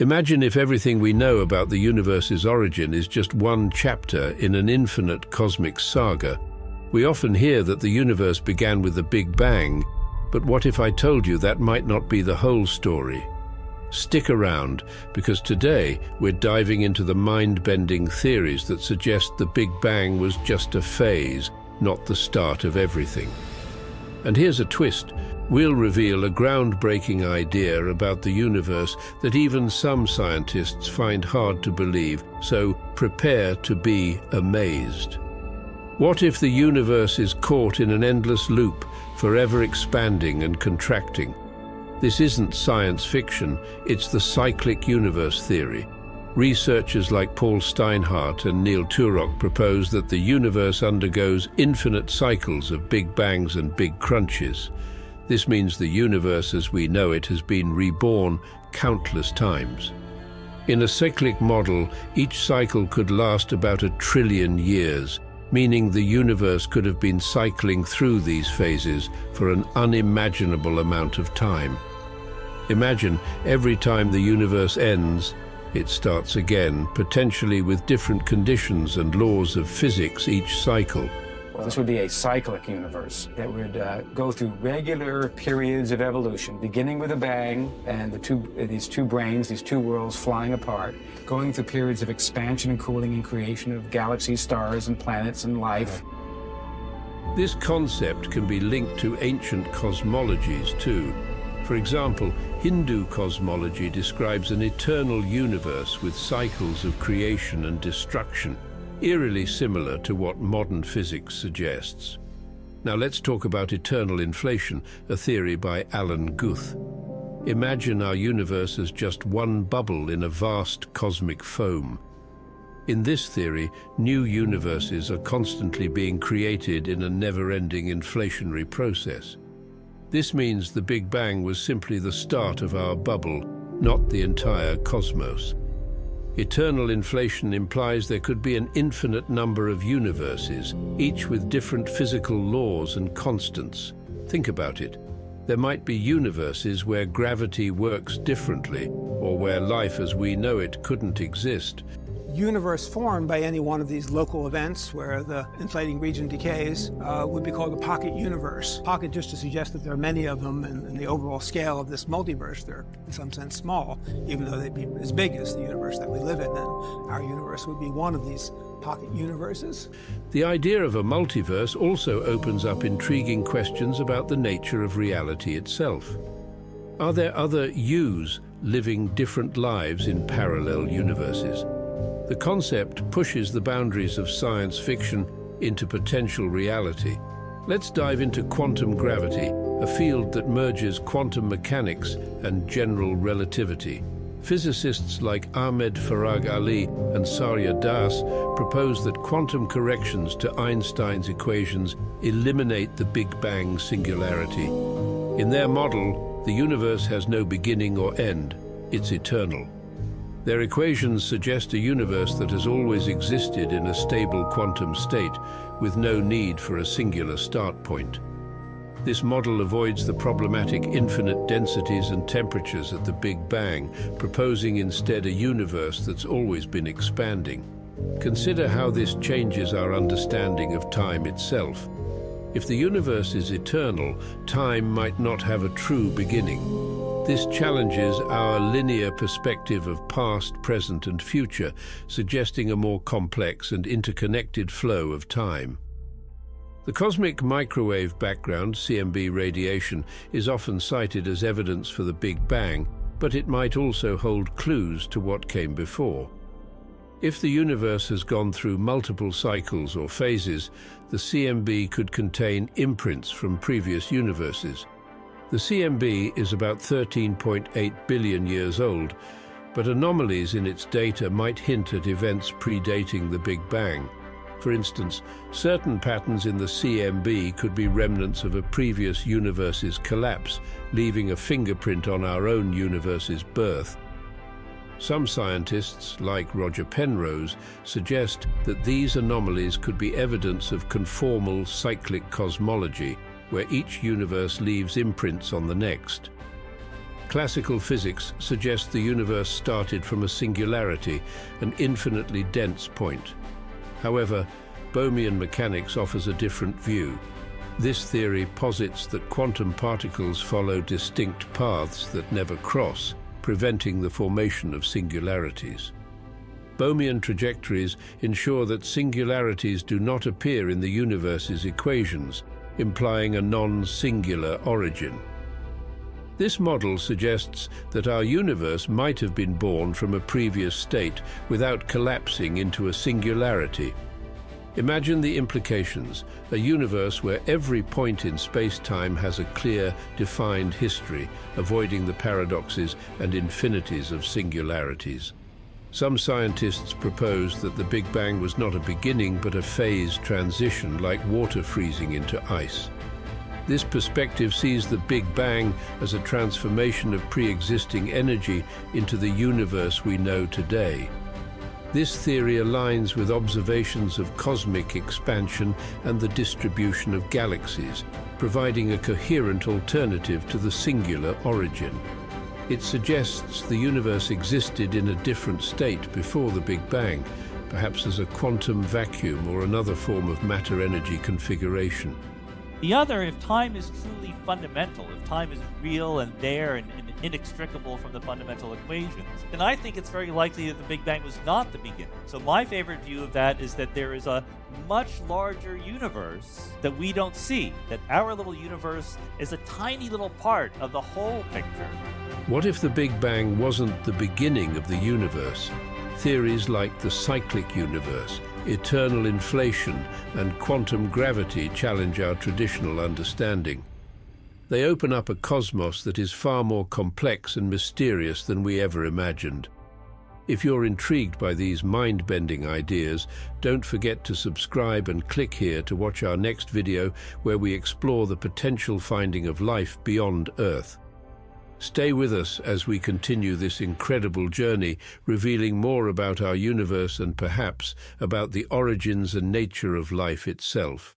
Imagine if everything we know about the universe's origin is just one chapter in an infinite cosmic saga. We often hear that the universe began with the Big Bang, but what if I told you that might not be the whole story? Stick around, because today we're diving into the mind-bending theories that suggest the Big Bang was just a phase, not the start of everything. And here's a twist. We'll reveal a groundbreaking idea about the universe that even some scientists find hard to believe, so prepare to be amazed. What if the universe is caught in an endless loop, forever expanding and contracting? This isn't science fiction, it's the cyclic universe theory. Researchers like Paul Steinhardt and Neil Turok propose that the universe undergoes infinite cycles of big bangs and big crunches. This means the universe as we know it has been reborn countless times. In a cyclic model, each cycle could last about a trillion years, meaning the universe could have been cycling through these phases for an unimaginable amount of time. Imagine every time the universe ends, it starts again, potentially with different conditions and laws of physics each cycle. This would be a cyclic universe that would uh, go through regular periods of evolution, beginning with a bang and the two, uh, these two branes, these two worlds flying apart, going through periods of expansion and cooling and creation of galaxies, stars, and planets and life. This concept can be linked to ancient cosmologies too. For example, Hindu cosmology describes an eternal universe with cycles of creation and destruction eerily similar to what modern physics suggests. Now let's talk about eternal inflation, a theory by Alan Guth. Imagine our universe as just one bubble in a vast cosmic foam. In this theory, new universes are constantly being created in a never-ending inflationary process. This means the Big Bang was simply the start of our bubble, not the entire cosmos. Eternal inflation implies there could be an infinite number of universes, each with different physical laws and constants. Think about it. There might be universes where gravity works differently, or where life as we know it couldn't exist, universe formed by any one of these local events where the inflating region decays uh, would be called a pocket universe. Pocket just to suggest that there are many of them and, and the overall scale of this multiverse, they're in some sense small, even though they'd be as big as the universe that we live in. And our universe would be one of these pocket universes. The idea of a multiverse also opens up intriguing questions about the nature of reality itself. Are there other yous living different lives in parallel universes? The concept pushes the boundaries of science fiction into potential reality. Let's dive into quantum gravity, a field that merges quantum mechanics and general relativity. Physicists like Ahmed Farag Ali and Saurya Das propose that quantum corrections to Einstein's equations eliminate the Big Bang singularity. In their model, the universe has no beginning or end, it's eternal. Their equations suggest a universe that has always existed in a stable quantum state with no need for a singular start point. This model avoids the problematic infinite densities and temperatures at the Big Bang, proposing instead a universe that's always been expanding. Consider how this changes our understanding of time itself. If the universe is eternal, time might not have a true beginning. This challenges our linear perspective of past, present and future, suggesting a more complex and interconnected flow of time. The cosmic microwave background, CMB radiation, is often cited as evidence for the Big Bang, but it might also hold clues to what came before. If the universe has gone through multiple cycles or phases, the CMB could contain imprints from previous universes, the CMB is about 13.8 billion years old, but anomalies in its data might hint at events predating the Big Bang. For instance, certain patterns in the CMB could be remnants of a previous universe's collapse, leaving a fingerprint on our own universe's birth. Some scientists, like Roger Penrose, suggest that these anomalies could be evidence of conformal cyclic cosmology, where each universe leaves imprints on the next. Classical physics suggests the universe started from a singularity, an infinitely dense point. However, Bohmian mechanics offers a different view. This theory posits that quantum particles follow distinct paths that never cross, preventing the formation of singularities. Bohmian trajectories ensure that singularities do not appear in the universe's equations, implying a non-singular origin. This model suggests that our universe might have been born from a previous state without collapsing into a singularity. Imagine the implications, a universe where every point in space-time has a clear, defined history, avoiding the paradoxes and infinities of singularities. Some scientists propose that the Big Bang was not a beginning but a phase transition like water freezing into ice. This perspective sees the Big Bang as a transformation of pre-existing energy into the universe we know today. This theory aligns with observations of cosmic expansion and the distribution of galaxies, providing a coherent alternative to the singular origin. It suggests the universe existed in a different state before the Big Bang, perhaps as a quantum vacuum or another form of matter-energy configuration. The other, if time is truly fundamental, if time is real and there and, and, inextricable from the fundamental equations, then I think it's very likely that the Big Bang was not the beginning. So my favorite view of that is that there is a much larger universe that we don't see, that our little universe is a tiny little part of the whole picture. What if the Big Bang wasn't the beginning of the universe? Theories like the cyclic universe, eternal inflation and quantum gravity challenge our traditional understanding. They open up a cosmos that is far more complex and mysterious than we ever imagined. If you're intrigued by these mind-bending ideas, don't forget to subscribe and click here to watch our next video where we explore the potential finding of life beyond Earth. Stay with us as we continue this incredible journey, revealing more about our universe and perhaps about the origins and nature of life itself.